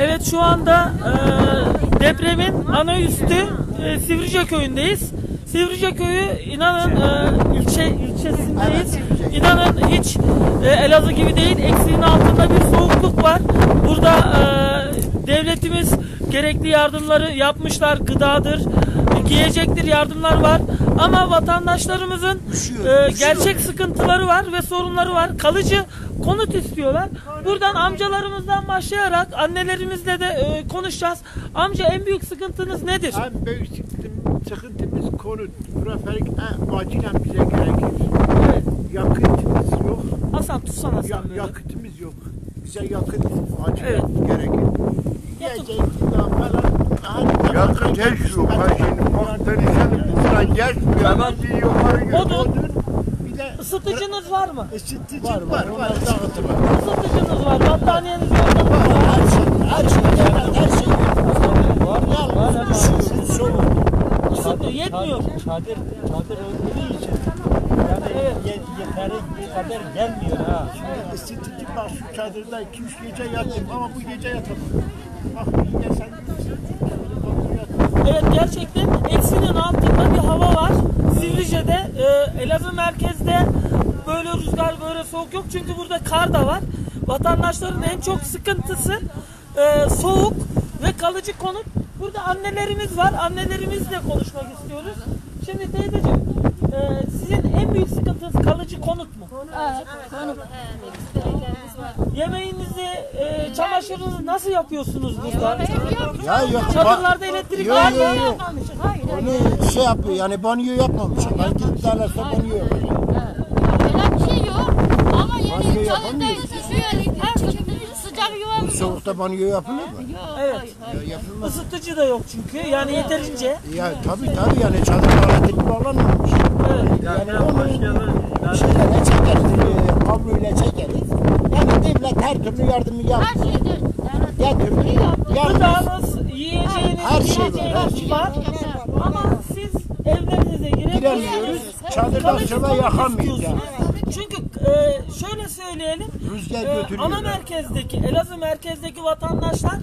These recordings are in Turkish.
Evet şu anda e, depremin ana üstü e, Sivrice köyündeyiz. Sivrice köyü inanın e, ilçe ilçesindeyiz. İnanın hiç e, Elazığ gibi değil. Eksiğin altında bir soğukluk var. Burada e, devletimiz gerekli yardımları yapmışlar. Gıdadır, giyecektir yardımlar var. Ama vatandaşlarımızın e, gerçek sıkıntıları var ve sorunları var. Kalıcı konut istiyorlar. Buradan amcalarımızdan başlayarak annelerimizle de e, konuşacağız. Amca en büyük sıkıntınız nedir? En büyük sıkıntım- sıkıntımız konut. Trafik en acilen bize gerekir. Evet. Yakıtımız yok. Hasan tutsana Ya, sen böyle. yakıtımız yok. Bize yakıt acilen Evet. gerekir. Yiyecek gıda falan. Yakın hiç yok. Ha şimdi bak ben senin buradan geçmiyor. Hemen bir yukarı gidiyor. Odun, Bir de ısıtıcınız var mı? ısıtıcı var, var, var, dağıtı var. Isıtıcınız var, battaniyeniz yok mu? Her şey, her şey, her şey var. Yalnız şu soğuk. Isıtı yetmiyor. Çadır, çadır olduğu için yani yeteri kadar gelmiyor ha. Isıtıcı bak şu çadırda 2-3 gece yattım ama bu gece yatamam. Bak yine sen Evet gerçekten eksinin altında bir hava var. Sivrice'de, e, Elazığ merkezde böyle rüzgar, böyle soğuk yok. Çünkü burada kar da var. Vatandaşların en çok sıkıntısı e, soğuk ve kalıcı konut. Burada annelerimiz var. Annelerimizle konuşmak istiyoruz. Şimdi teyzeciğim, e, sizin en büyük sıkıntınız kalıcı konut mu? Yemeğinizi, e, çamaşırınızı nasıl yapıyorsunuz burada? Ya yok. Çadırlarda elektrik Yok, var yok, mı? yok. Onu şey yapıyor yani banyo yapmamış. Ben gidip derlerse banyo yapıyor. Öyle bir şey yok. Ama Banyo yeni çadırda yapamıyoruz. üşüyor. Her türlü sıcak yuva. Soğukta banyo yapılır mı? Evet. Ya yapılmaz. Isıtıcı da yok çünkü. Yani yeterince. Ya tabii tabii yani çadır aletini bağlanmamış. Evet. Yani onu şeylerle çekeriz, e, kabluyla çekeriz. Yani devlet her türlü yardımı Her yapıyor. şeyde devlet Getiriyor. Yalnız Gıdanız, yiyeceğiniz, Her şey var, her şey var. Ama siz evlerinize giremiyorsunuz. giremiyoruz. Çadırdan sonra yakamıyoruz yani. Çünkü e, şöyle söyleyelim. Rüzgar e, götürüyor. ana merkezdeki, Elazığ merkezdeki vatandaşlar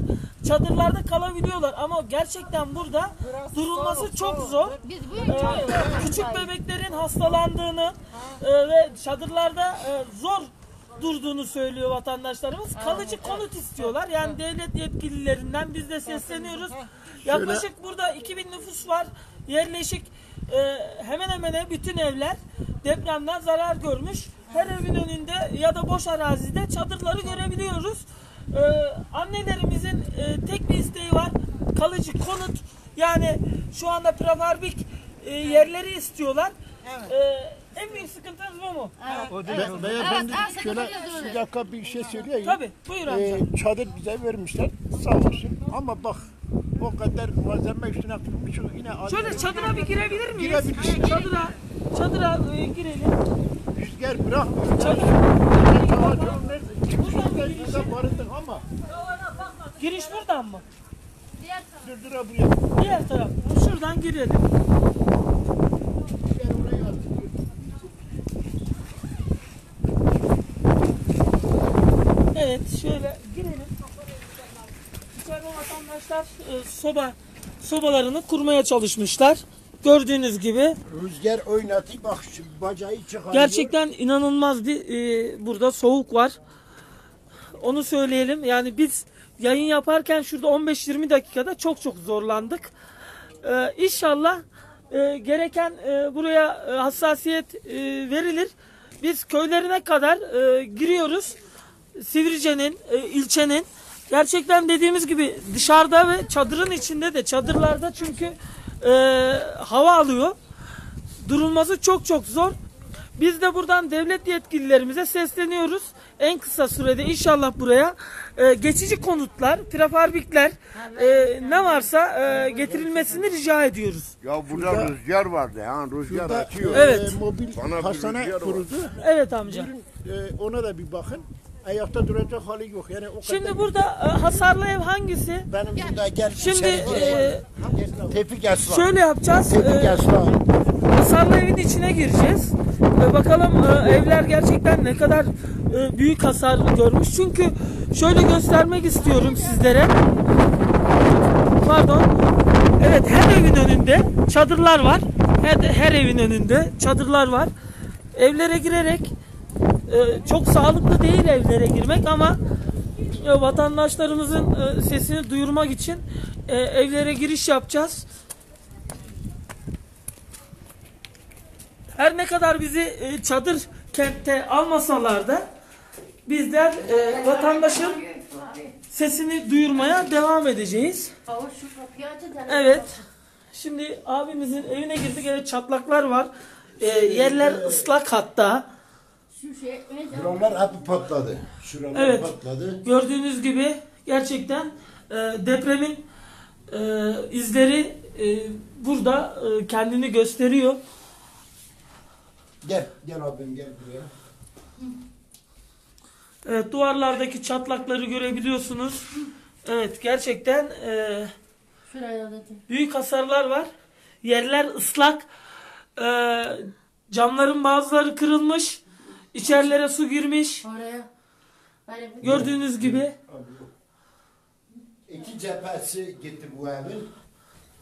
çadırlarda kalabiliyorlar. Ama gerçekten burada durulması çok zor. biz bu Ee, küçük bebeklerin hastalandığını e, ve çadırlarda e, zor durduğunu söylüyor vatandaşlarımız. Kalıcı konut istiyorlar. Yani devlet yetkililerinden biz de sesleniyoruz. Yaklaşık burada 2000 nüfus var. Yerleşik e, hemen hemen bütün evler depremden zarar görmüş. Her evin önünde ya da boş arazide çadırları görebiliyoruz. Ee, annelerimizin e, tek bir isteği var. Kalıcı konut. Yani şu anda prefabrik e, yerleri istiyorlar. Ee, en büyük sıkıntınız bu mu? Be- beyefendi Evet, her şöyle sıkıntı bir dakika bir şey söyleyeyim. Tabii. Buyur amca. Ee, çadır bize vermişler sağ olsun ama bak o kadar malzeme üstüne kurmuşuz yine Şöyle çadıra bir girebilir miyiz? Girebilirsin. Çadıra, çadıra e, girelim. rüzgar bırakmıyor. Çadır. Tamam tamam nerede? Çıkmışlar burada barındık ama Giriş buradan mı? dırdıra buraya Diğer taraf. Şuradan girelim. Evet şöyle girelim. İçeride vatandaşlar e, soba sobalarını kurmaya çalışmışlar. Gördüğünüz gibi Rüzgar oynatıyor bak şu bacağı çıkarıyor. Gerçekten inanılmaz bir e, burada soğuk var. Onu söyleyelim. Yani biz yayın yaparken şurada 15-20 dakikada çok çok zorlandık. E, inşallah e, gereken e, buraya e, hassasiyet e, verilir. Biz köylerine kadar e, giriyoruz. Sivrice'nin, e, ilçenin gerçekten dediğimiz gibi dışarıda ve çadırın içinde de çadırlarda çünkü e, hava alıyor durulması çok çok zor. Biz de buradan devlet yetkililerimize sesleniyoruz. En kısa sürede inşallah buraya e, geçici konutlar, prefabikler e, ne varsa e, getirilmesini rica ediyoruz. Ya burada rüzgar vardı ha rüzgar Burada atıyor. e, Evet. mobil Bana bir hastane rüzgar var. kuruldu. Evet amca. Buyurun, e, ona da bir bakın. Ayakta duracak hali yok. Yani o Şimdi kadar burada e, hasarlı ev hangisi? Benim burada gel. Şimdi e. Tevfik Esra. şöyle yapacağız. Tevfik E, Esra. hasarlı evin içine gireceğiz. E, bakalım e, evler gerçekten ne kadar e, büyük hasar görmüş. Çünkü şöyle göstermek istiyorum sizlere. Pardon. Evet her evin önünde çadırlar var. Her, her evin önünde çadırlar var. Evlere girerek e, çok sağlıklı değil evlere girmek ama e, vatandaşlarımızın e, sesini duyurmak için evlere giriş yapacağız. Her ne kadar bizi çadır kentte almasalar da bizler vatandaşın sesini duyurmaya devam edeceğiz. Evet. Şimdi abimizin evine girdik. Evet çatlaklar var. Yerler ıslak hatta. Şu şey Şuralar hep patladı. Şuralar Evet. patladı. Gördüğünüz gibi gerçekten e, depremin e, izleri e, burada e, kendini gösteriyor. Gel, gel abim gel buraya. Evet duvarlardaki çatlakları görebiliyorsunuz. Evet gerçekten e, şuraya da. büyük hasarlar var. Yerler ıslak. E, camların bazıları kırılmış. İçerilere su girmiş. Oraya. Böyle bir- Gördüğünüz gibi. İki cephesi gitti bu evin.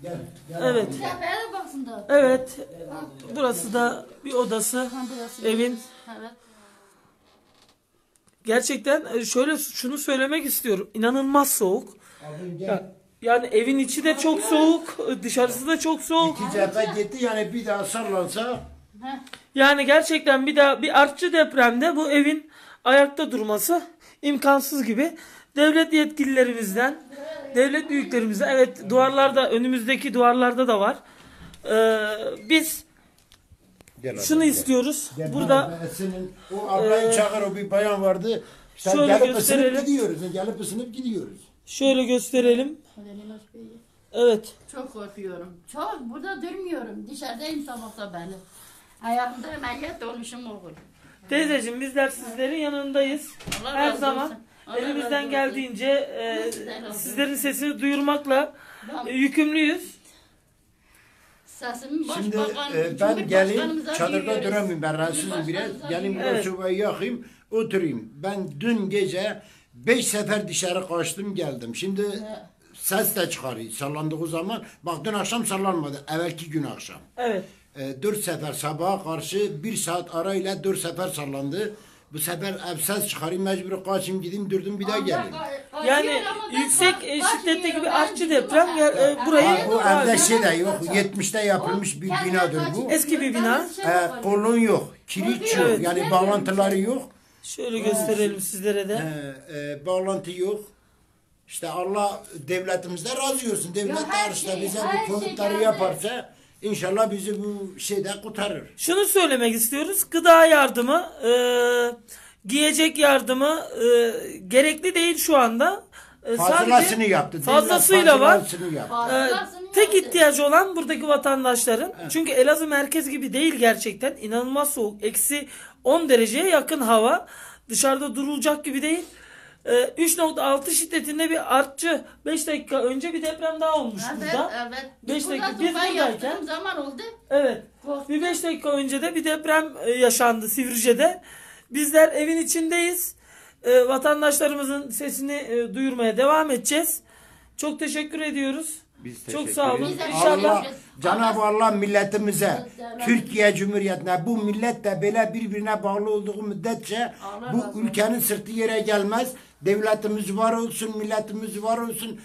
Gel, gel. Evet. de baksın da. Evet. Burası da bir odası. Ha, burası. Evin. Evet. Gerçekten e, şöyle şunu söylemek istiyorum. İnanılmaz soğuk. Abim gel. Ya- Yani evin içi de çok soğuk, dışarısı da çok soğuk. İki cephe gitti yani bir daha sallansa Heh. Yani gerçekten bir daha bir artçı depremde bu evin ayakta durması imkansız gibi. Devlet yetkililerimizden, devlet büyüklerimizden evet duvarlarda önümüzdeki duvarlarda da var. Ee, biz Gel şunu gel. istiyoruz. Gel, Burada senin o ablayı çağır o bir bayan vardı. Sen şöyle gelip ısınıp gösterelim. gidiyoruz. Gelip ısınıp gidiyoruz. şöyle gösterelim. Evet. Çok korkuyorum. Çok burada durmuyorum. Dışarıdayım sabahta beni. Ayağımda ameliyat olmuşum oğul. Teyzeciğim bizler sizlerin yanındayız. Allah Her razı zaman olsun. Allah elimizden geldiğince e, olsun. sizlerin sesini duyurmakla e, yükümlüyüz. sesimi Şimdi başbakan, e, ben geleyim Cumhurbaşkanımıza çadırda duramıyorum ben rahatsızım biraz. Gelin biraz Evet. sobayı yakayım oturayım. Ben dün gece beş sefer dışarı kaçtım geldim. Şimdi ses de çıkarıyor sallandığı zaman. Bak dün akşam sallanmadı. Evvelki gün akşam. Evet. E, dört sefer sabaha karşı bir saat arayla dört sefer sallandı. Bu sefer ev ses çıkarayım mecbur kaçayım gideyim durdum bir daha geleyim. Yani yüksek e, şiddetteki bir artçı deprem ya, e, burayı Ha, bu evde şey de yok. 70'te yapılmış bir binadır bu. Eski bir bina. E, kolon yok, kilit yok. Evet. Yani bağlantıları yok. şöyle gösterelim sizlere de. E, e, bağlantı yok. İşte Allah devletimizde razı olsun. Devlet her de şey, bize her bu şey konutları geldi. yaparsa inşallah bizi bu şeyde kurtarır. Şunu söylemek istiyoruz. Gıda yardımı, e, giyecek yardımı e, gerekli değil şu anda. E, Fazlasını yaptı. Fazlasıyla var. fazlasını yaptı. Ee, tek ihtiyaç olan buradaki vatandaşların çünkü Elazığ merkez gibi değil gerçekten inanılmaz soğuk eksi 10 dereceye yakın hava dışarıda durulacak gibi değil 3.6 şiddetinde bir artçı. 5 dakika önce bir deprem daha olmuş Evet, burada. evet. Beş Burada dakika, biz buradayken- zaman oldu. evet. Korktum. bir 5 dakika önce de bir deprem e, yaşandı Sivrice'de. Bizler evin içindeyiz. Ee, vatandaşlarımızın sesini e, duyurmaya devam edeceğiz. Çok teşekkür ediyoruz. Biz çok teşekkür sağ olun. Allah, Cenab-ı Allah milletimize, Türkiye Cumhuriyeti'ne, bu millet de böyle birbirine bağlı olduğu müddetçe Allah bu ülkenin sırtı yere gelmez. Devletimiz var olsun, milletimiz var olsun.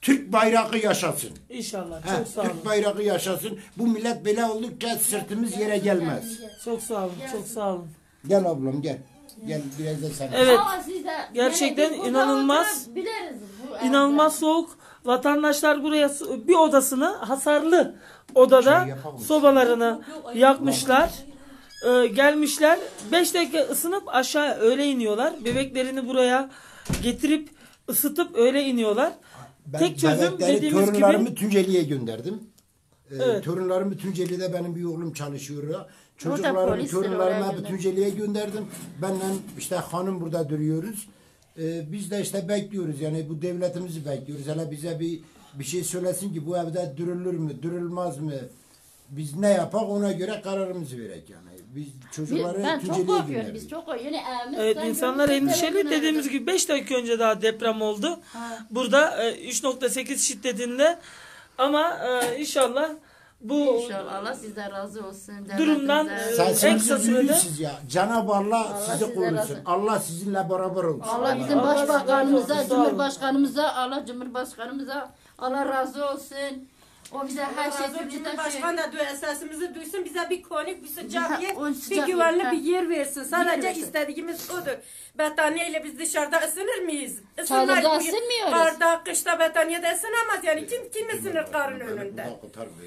Türk bayrağı yaşasın. İnşallah. Ha, Çok sağ olun. Türk bayrağı yaşasın. Bu millet böyle oldukça sırtımız yere gelmez. Çok sağ olun. Çok sağ olun. Gel ablam gel. Gel biraz da sen. Evet. Gerçekten inanılmaz-. İnanılmaz soğuk. Vatandaşlar buraya bir odasını hasarlı odada sobalarını yakmışlar. Ee, gelmişler 5 dakika ısınıp aşağı öyle iniyorlar. Bebeklerini buraya getirip ısıtıp öyle iniyorlar. Ben Tek çözüm bebekleri, dediğimiz torunlarımı gibi Tunceli'ye gönderdim. Ee, Evet. Torunlarımı Tunceli'de benim bir oğlum çalışıyor. Çocuklarımı, torunlarımı. Tunceli'ye gönderdim. Benle işte hanım burada duruyoruz. Ee, biz de işte bekliyoruz yani bu devletimizi bekliyoruz. Hele bize bir bir şey söylesin ki bu evde durulur mu, durulmaz mı? Biz ne yapak ona göre kararımızı verek yani. Biz çocukları ben çok Tunceli'ye korkuyorum. Biz çok korkuyoruz. Yine evimiz Evet insanlar endişeli. Dediğimiz gibi 5 dakika önce daha deprem oldu. Ha. Burada e, 3.8 şiddetinde ama e, inşallah bu İnşallah Allah sizden razı olsun. Durumdan, devletimize- e, Sen En kısa sürede- duyuyorsunuz ya. Cenab-ı Allah, Allah sizi sizden korusun. razı- Allah sizinle beraber olsun. Allah bizim Allah razı başbakanımıza, olsun, sağ olun. cumhurbaşkanımıza, Allah cumhurbaşkanımıza Allah razı olsun. O bize her şey Razı Türkçe Cumhurbaşkanı da du- sesimizi duysun, bize bir konik, bir sıcak yer, bir güvenli yer, bir yer versin. Sadece versin. istediğimiz odur. Battaniyeyle biz dışarıda ısınır mıyız? Isınmayız. Bu- ısınmıyoruz. Karda, kışta battaniyede ısınamaz yani. Kim kim ısınır karın önünde?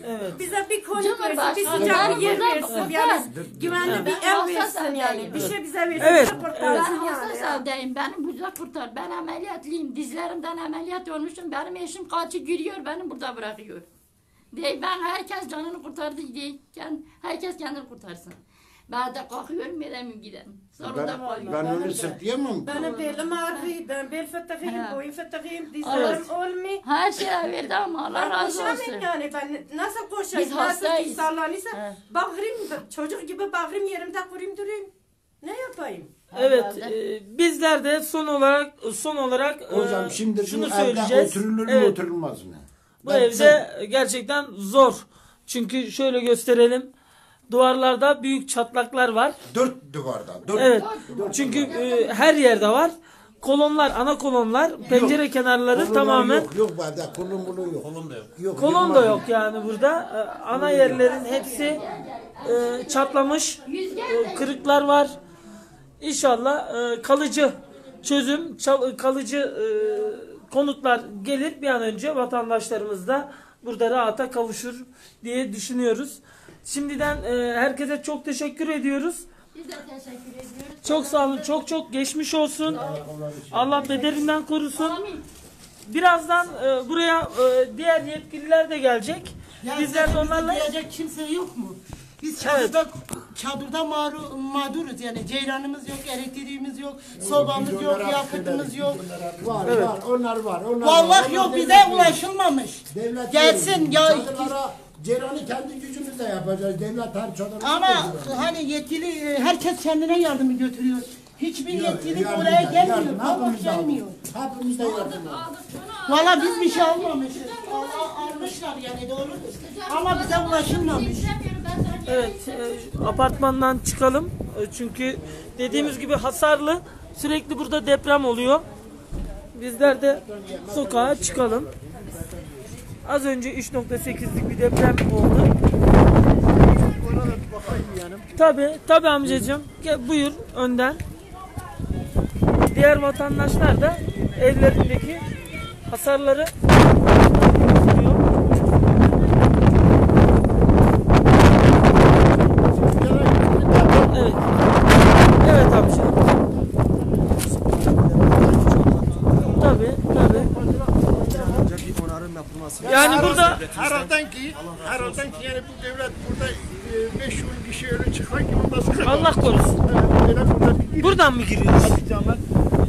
evet. Bize bir konik versin, bir sıcak bir yer versin. Yani güvenli bir ev versin yani. Bir şey bize versin, Evet, Ben ya. evdeyim. Benim burada kurtar. Ben ameliyatlıyım. Dizlerimden ameliyat olmuşum. Benim eşim kaçı gülüyor. Beni burada bırakıyor. Değil, ben herkes canını kurtardı değil. Kend- herkes kendini kurtarsın. Ben de kalkıyorum edemiyorum giderim. Zorunda Ben, kalıyorum. ben de. sırtlayamam. Benim belim ağrıyor, ben bel fıtıkıyım, boyun fıtıkıyım, dizlerim olmuyor. Her şey verdi ama Allah Ben razı olsun. yani ben nasıl koşayım? Biz nasıl He. bağırayım çocuk gibi bağırayım yerimde kurayım durayım. Ne yapayım? Evet, e, bizler de son olarak son olarak e, Hocam şimdi şunu söyleyeceğiz. oturulur mu Evet, oturulmaz mı? Bu Ben- evde gerçekten zor. Çünkü şöyle gösterelim. Duvarlarda büyük çatlaklar var. Dört duvarda. Dört, Evet. Çünkü e, her yerde var. Kolonlar, ana kolonlar, pencere kenarları Kolonlar tamamen Yok yok evde kolon kolon yok. Kolon da yok. yok kolon da yok yani burada. E, Ana yerlerin hepsi e, çatlamış. E, Kırıklar var. İnşallah e, kalıcı çözüm, çal- kalıcı e, konutlar gelir bir an önce vatandaşlarımız da burada rahata kavuşur diye düşünüyoruz. Şimdiden e, herkese çok teşekkür ediyoruz. Biz de teşekkür ediyoruz. Çok sağ olun. Çok çok geçmiş olsun. Allah bedelinden korusun. Amin. Birazdan e, buraya e, diğer yetkililer de gelecek. Bizler de onlarla Diyecek kimse yok mu? Biz çadırda, çadırda mağru, mağduruz yani ceyranımız yok, elektriğimiz yok, sobamız yok, Milyonlara yakıtımız yok. Var var onlar var. Onlar Vallahi var. yok Onlar bize devlet- ulaşılmamış. Devlet Gelsin verir. ya Çadırlara Cerrah'ı kendi gücümüzle yapacağız. Devlet her çadırı. ama hani yetkili e, herkes kendine yardımı götürüyor. Hiçbir yetkili Yardım oraya et, gelmiyor. yardım, Allah hepimiz de gelmiyor. Hepimiz de yardım aldık. Valla biz bir şey almamışız. Almışlar yani doğrudur. Ama bize ulaşılmamış. Evet e, apartmandan çıkalım. E, çünkü dediğimiz gibi hasarlı. Sürekli burada deprem oluyor. Bizler de sokağa çıkalım. Az önce 3.8'lik bir deprem oldu. Tabi tabi amcacığım. Gel, buyur önden. Diğer vatandaşlar da evlerindeki hasarları Evet. Evet amca. Tabi tabi. Yani burada Herhalde ki, herhalde ki yani bu devlet burada e, 5 yıl kişi öyle çıkan gibi nasıl Allah korusun. Buradan mı giriyoruz?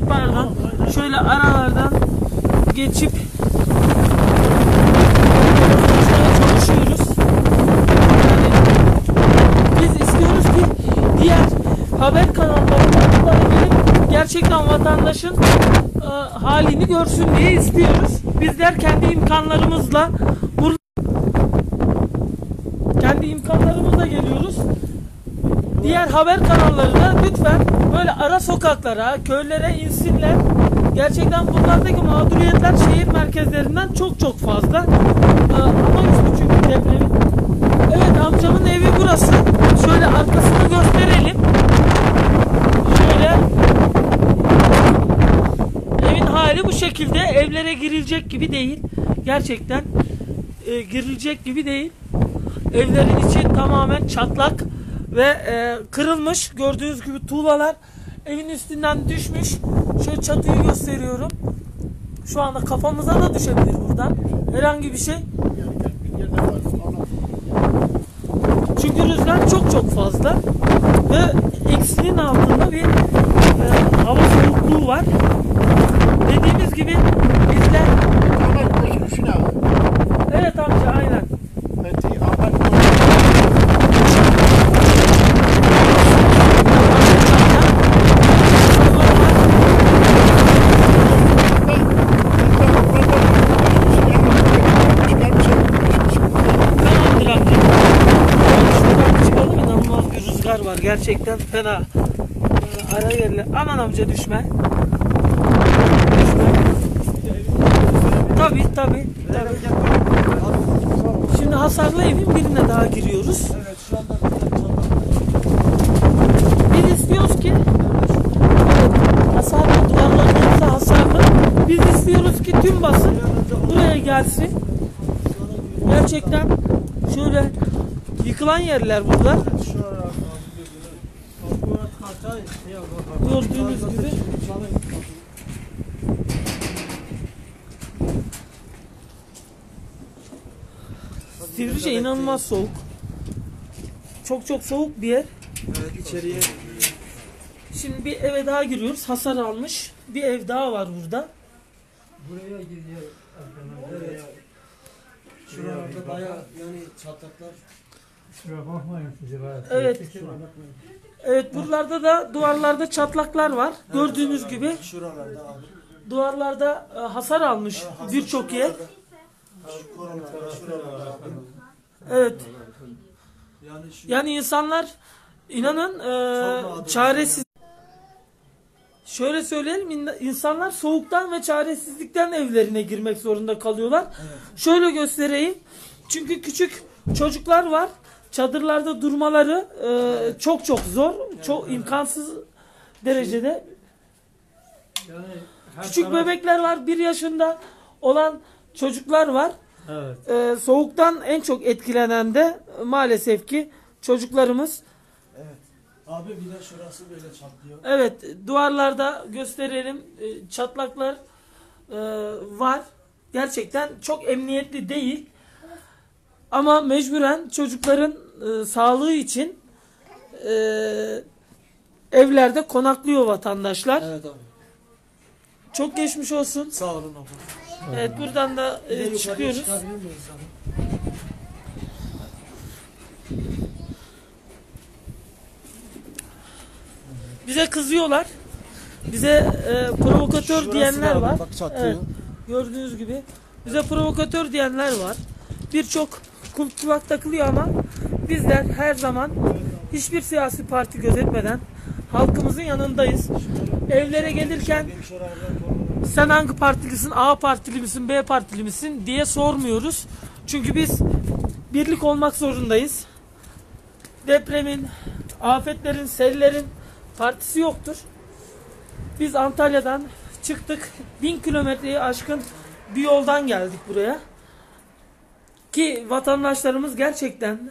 Pardon. Şöyle aralardan geçip çalışıyoruz. Yani biz istiyoruz ki diğer haber kanallarına gelip gerçekten vatandaşın e, halini görsün diye istiyoruz. Bizler kendi imkanlarımızla burada kendi imkanlarımızla geliyoruz. Diğer haber kanalları da lütfen böyle ara sokaklara, köylere insinler. Gerçekten bunlardaki mağduriyetler şehir merkezlerinden çok çok fazla. Ee, ama üstü çünkü depremin. Evet amcamın evi burası. Şöyle arkasını gösterelim. Şöyle. Evin hali bu şekilde. Evlere girilecek gibi değil. Gerçekten e, girilecek gibi değil. Evlerin içi tamamen çatlak ve e, kırılmış. Gördüğünüz gibi tuğlalar evin üstünden düşmüş. Şöyle çatıyı gösteriyorum. Şu anda kafamıza da düşebilir buradan. Herhangi bir şey. Çünkü rüzgar çok çok fazla ve eksinin altında bir e, hava soğukluğu var. Dediğimiz gibi bizler şuna. evet amca aynen. Gerçekten fena. Ee, Ara yerler. Aman amca düşme. Düşme. Tabi tabi. Şimdi hasarlı evin birine daha giriyoruz. Evet şu Biz istiyoruz ki hasarlı duvarların hepsi hasarlı. Biz istiyoruz ki tüm basın buraya gelsin. Gerçekten şöyle yıkılan yerler bunlar. Gördüğünüz gibi Sivrice inanılmaz soğuk. Çok çok soğuk bir yer. Evet içeriye Şimdi bir eve daha giriyoruz. Hasar almış. Bir ev daha var burada. buraya gidiyor. Evet. Şuralarda bayağı yani çatlaklar. Şuraya bakmayın size Evet. Evet buralarda da duvarlarda çatlaklar var. Gördüğünüz gibi Şuralarda abi. duvarlarda e, hasar almış birçok yer. Şuralarda, şuralarda abi. Evet. Yani şu Yani insanlar inanın e, çaresiz. Şöyle söyleyelim in- insanlar soğuktan ve çaresizlikten evlerine girmek zorunda kalıyorlar. Şöyle göstereyim. Çünkü küçük çocuklar var. Çadırlarda durmaları e, çok çok zor. Çok imkansız derecede. yani Küçük taraf- bebekler var. Bir yaşında olan çocuklar var. Evet. E, soğuktan en çok etkilenen de maalesef ki çocuklarımız. Abi bir de şurası böyle çatlıyor. Evet duvarlarda gösterelim e, çatlaklar e, var. Gerçekten çok emniyetli değil. Ama mecburen çocukların e, sağlığı için e, evlerde konaklıyor vatandaşlar. Evet abi. Çok geçmiş olsun. Sağ olun abi. Evet buradan da e, çıkıyoruz. Bize kızıyorlar. Bize e, provokatör Şurası diyenler abi, var. Bak çatlıyor. Evet. Gördüğünüz gibi bize provokatör diyenler var. Birçok kulak takılıyor ama bizler her zaman hiçbir siyasi parti gözetmeden halkımızın yanındayız. Evlere gelirken sen hangi partilisin, A partili misin, B partili misin diye sormuyoruz. Çünkü biz birlik olmak zorundayız. Depremin, afetlerin, sellerin partisi yoktur. Biz Antalya'dan çıktık. Bin kilometreyi aşkın bir yoldan geldik buraya. Ki vatandaşlarımız gerçekten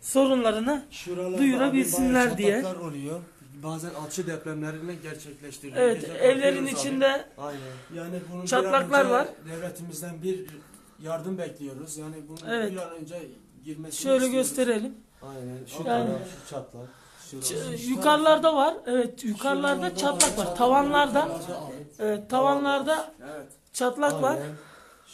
sorunlarını Şuralarda duyurabilsinler abi diye. çatlaklar oluyor. Bazen alçı depremlerini gerçekleştiriyor. Evet Gece evlerin abi. içinde Aynen. Yani bunun Çatlaklar bir an önce var. Devletimizden bir yardım bekliyoruz. Yani bunun Evet. bir an önce girmesini şöyle istiyoruz. gösterelim. Aynen. Şu Yani- taraf, şu çatlak. Şurası. Yukarılarda var. Evet yukarılarda çatlak var. Tavanlarda evet tavanlarda Evet. çatlak var. Aynen.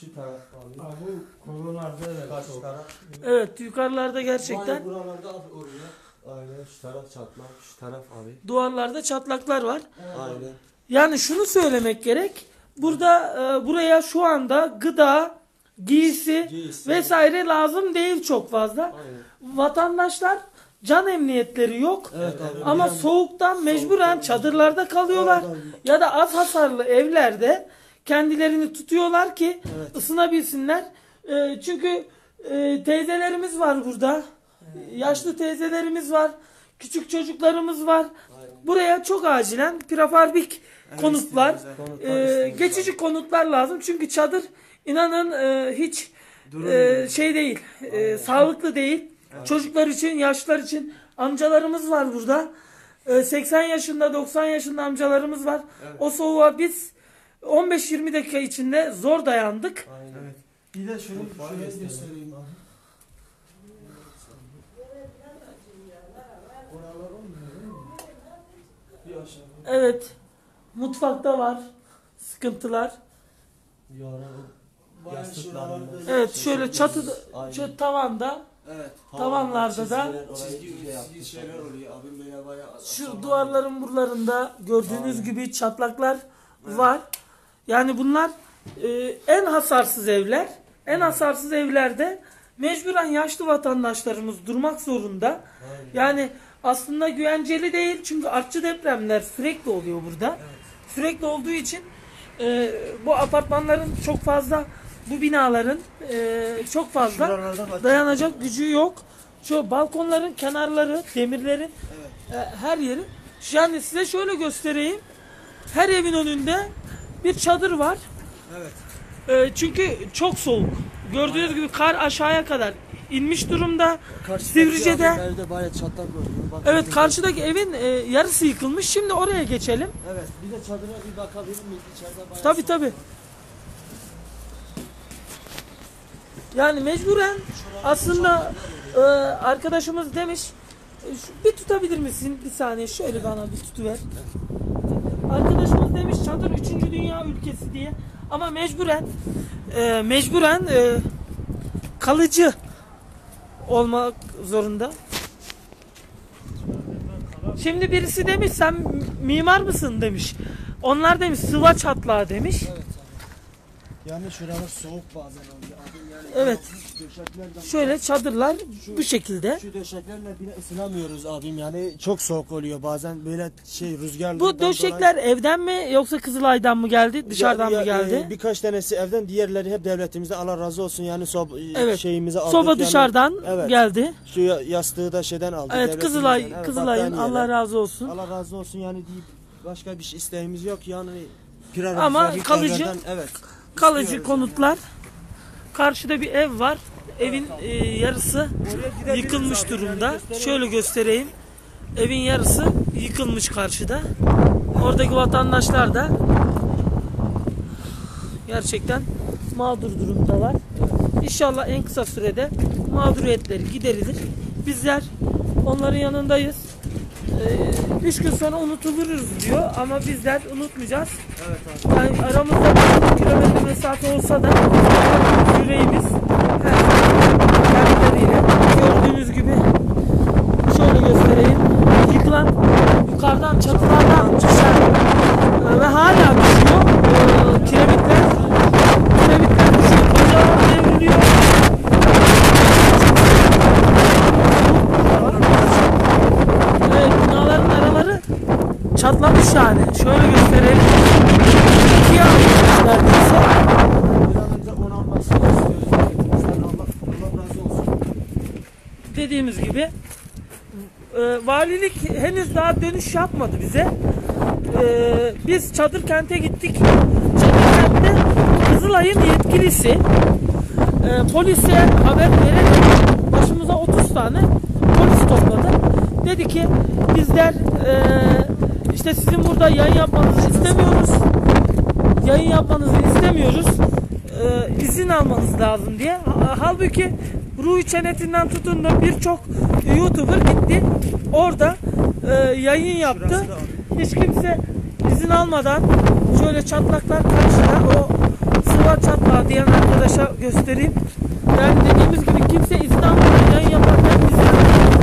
Şu taraf abi. Bu konularda evet. Karşı taraf. Evet yukarılarda gerçekten Aynen buralarda abi oraya. Aynen şu taraf çatlak. Şu taraf abi. duvarlarda çatlaklar var. Aynen. Yani şunu söylemek gerek. Burada e, buraya şu anda gıda, giysi Giysi. vesaire lazım değil çok fazla. Aynen. Vatandaşlar can emniyetleri yok. Evet abi. Ama soğuktan mecburen çadırlarda kalıyorlar. Ya da az hasarlı evlerde kendilerini tutuyorlar ki Evet. ısınabilsinler. E, çünkü e, teyzelerimiz var burada. Yaşlı teyzelerimiz var. Küçük çocuklarımız var. Buraya çok acilen prefabrik konutlar, e, geçici konutlar lazım. Çünkü çadır inanın e, hiç e, şey değil, e, sağlıklı değil. Çocuklar için, yaşlılar için amcalarımız var burada. E, 80 yaşında, 90 yaşında amcalarımız var. O soğuğa biz 15-20 dakika içinde zor dayandık. Aynen. Bir de şunu şöyle göstereyim abi. Oralar olmuyor değil mi? Bir aşağı. Evet, mutfakta var sıkıntılar. Şuralarda. Evet, şöyle çatıda, Aynen. şu tavanda, Evet. tavanlarda da Çizgi, çizgi şeyler oluyor. Abim böyle bayağı. Şu duvarların buralarında gördüğünüz gibi çatlaklar var. Yani bunlar e, en hasarsız evler. En hasarsız evlerde mecburen yaşlı vatandaşlarımız durmak zorunda. Yani aslında güvenceli değil çünkü artçı depremler sürekli oluyor burada. Sürekli olduğu için e, bu apartmanların çok fazla bu binaların e, çok fazla dayanacak gücü yok. Şu balkonların kenarları, demirlerin e, her yeri. Yani size şöyle göstereyim. Her evin önünde bir çadır var. Evet. E, çünkü çok soğuk. Gördüğünüz gibi kar aşağıya kadar inmiş durumda. Karşıdaki Sivrice'de- Evde bayağı çatlak görüyorum. Bak, Evet karşıdaki evin e, yarısı yıkılmış. Şimdi oraya geçelim. Evet. Bir de çadıra bir bakabilir miyiz? İçeride bayağı Tabi soğuk tabi. Yani mecburen aslında e, arkadaşımız demiş e, şu- bir tutabilir misin bir saniye şöyle bana bir tutuver. Arkadaşımız demiş çadır 3. dünya ülkesi diye ama mecburen e, mecburen e, kalıcı olmak zorunda. Şimdi birisi demiş sen mimar mısın demiş. Onlar demiş sıva çatlağı demiş. Yani şuralar soğuk bazen oluyor. Evet. Şöyle çadırlar bu şekilde. şu döşeklerle bile ısınamıyoruz abim yani çok soğuk oluyor bazen böyle şey rüzgarlı. Bu döşekler evden mi yoksa Kızılay'dan mı geldi dışarıdan mı geldi? e, birkaç tanesi evden diğerleri hep devletimizde Allah razı olsun yani sob Evet. şeyimizi aldık. Soba yani, dışarıdan Evet. geldi. Şu ya- yastığı da şeyden aldık. Evet devletimizden. Kızılay Evet, Kızılay'ın battaniyeler. Allah razı olsun. Allah razı olsun yani deyip başka bir şey isteğimiz yok yani. Pirar Ama kalıcı- evet. Kalıcı istiyoruz konutlar. Karşıda bir ev var. Evin e, yarısı yıkılmış durumda. Şöyle göstereyim. Evin yarısı yıkılmış karşıda. Oradaki vatandaşlar da gerçekten mağdur durumdalar. İnşallah en kısa sürede mağduriyetleri giderilir. Bizler onların yanındayız. Üç gün sonra unutuluruz diyor ama bizler unutmayacağız. Yani aramızda bir kilometre mesafe olsa da yüreğimiz her kendileriyle gördüğünüz gibi şöyle göstereyim. Yıkılan yukarıdan çatılardan düşen ve hala düşüyor. E, kiremitler kiremitler düşüyor. Bacalar devriliyor. Evet binaların araları çatlamış yani. Şöyle gösterelim. İkiye ayrılmış neredeyse. Bir an önce onu almasını istiyoruz. devletimizden. Allah, Allah razı olsun. dediğimiz gibi e, valilik henüz daha dönüş yapmadı bize. E, biz çadır kente gittik. Çadır kentte Kızılay'ın yetkilisi e, polise haber vererek başımıza 30 tane polis topladı. Dedi ki bizler e, işte sizin burada yayın yapmanızı istemiyoruz. Yayın yapmanızı istemiyoruz. E, izin almanız lazım diye. Ha- Halbuki Ruhi Çeneti'nden tutun da birçok YouTuber gitti. Orada e, yayın yaptı. Hiç kimse izin almadan şöyle çatlaklar karşıda o sıva çatlağı diyen arkadaşa göstereyim. Yani dediğimiz gibi kimse izin almadan yayın yaparken bizim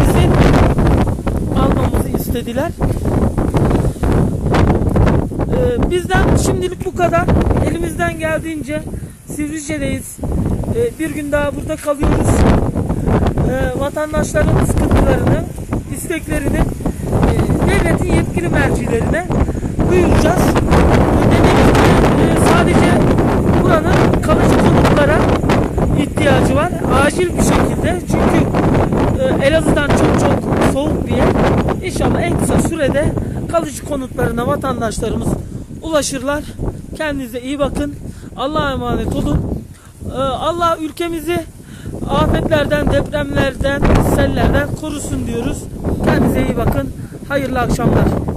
izin almamızı istediler. Ee, bizden şimdilik bu kadar. Elimizden geldiğince Sivrice'deyiz. Ee, bir gün daha burada kalıyoruz. Ee, vatandaşların sıkıntılarını, isteklerini e, devletin yetkili mercilerine duyuracağız. Dediğimiz gibi e, sadece buranın kalıcı konutlara ihtiyacı var. Acil bir şekilde. Çünkü e, Elazığ'dan çok çok soğuk bir yer. İnşallah en kısa sürede kalıcı konutlarına vatandaşlarımız ulaşırlar. Kendinize iyi bakın. Allah'a emanet olun. Ee, Allah ülkemizi afetlerden, depremlerden, sellerden korusun diyoruz. Kendinize iyi bakın. Hayırlı akşamlar.